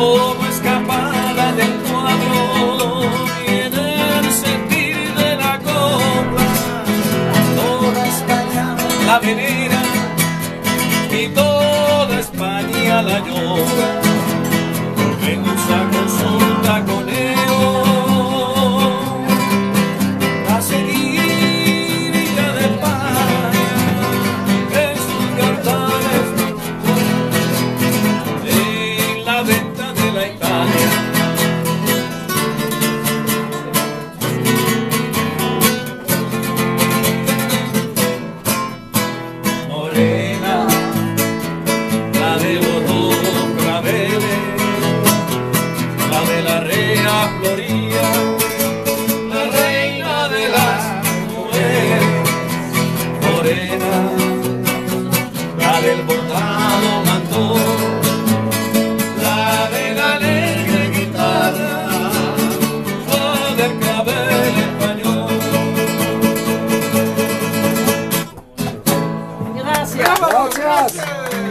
como escapada del cuadro en el sentir de la copla. Toda España la venera y toda España la llora morena, la del bordado mandó, la de la alegre guitarra, la del clavel español. Gracias. Gracias.